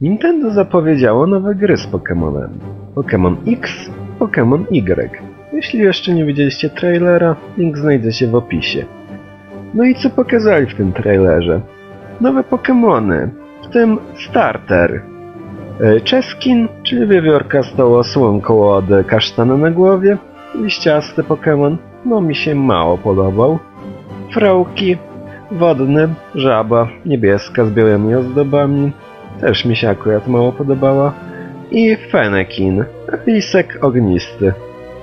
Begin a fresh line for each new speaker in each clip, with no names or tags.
Nintendo zapowiedziało nowe gry z Pokémonami. Pokémon X, Pokémon Y. Jeśli jeszcze nie widzieliście trailera, link znajdzie się w opisie. No i co pokazali w tym trailerze? Nowe Pokémony, w tym Starter. E, Czeskin, czyli wiewiórka z tą osłą koło od kasztana na głowie. Liściasty Pokémon, no mi się mało podobał. Frauki, wodny, żaba, niebieska z białymi ozdobami. Też mi się akurat mało podobała. I Fennekin, lisek ognisty.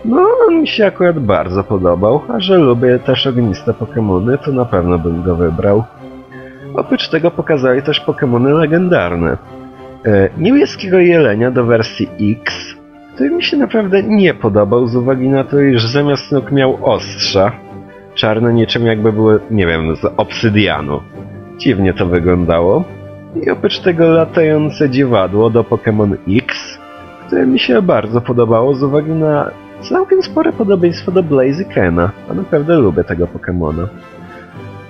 No, on mi się akurat bardzo podobał, a że lubię też ogniste Pokémony, to na pewno bym go wybrał. Oprócz tego pokazali też Pokémony legendarne. E, niebieskiego jelenia do wersji X, który mi się naprawdę nie podobał z uwagi na to, iż zamiast nóg miał ostrza. Czarne niczym jakby były, nie wiem, z obsydianu. Dziwnie to wyglądało. I oprócz tego latające dziwadło do Pokémon X, które mi się bardzo podobało z uwagi na całkiem spore podobieństwo do Blazykena, a naprawdę lubię tego Pokémona.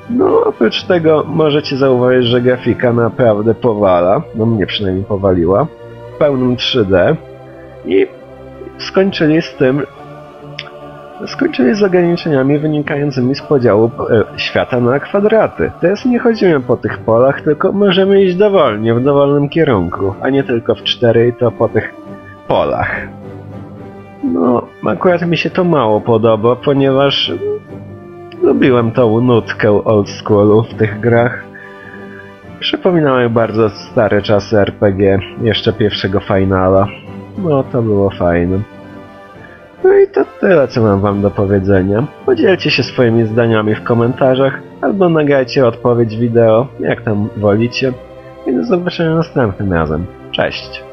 No, oprócz tego możecie zauważyć, że grafika naprawdę powala, no mnie przynajmniej powaliła, w pełnym 3D i skończyli z tym, skończyli z ograniczeniami wynikającymi z podziału e, świata na kwadraty. Teraz nie chodzimy po tych polach, tylko możemy iść dowolnie, w dowolnym kierunku, a nie tylko w cztery i to po tych polach. No, akurat mi się to mało podoba, ponieważ lubiłem tą nutkę old schoolu w tych grach. Przypominały bardzo stare czasy RPG, jeszcze pierwszego finala. No, to było fajne. To tyle, co mam wam do powiedzenia. Podzielcie się swoimi zdaniami w komentarzach, albo nagrajcie odpowiedź wideo, jak tam wolicie. I do zobaczenia następnym razem. Cześć!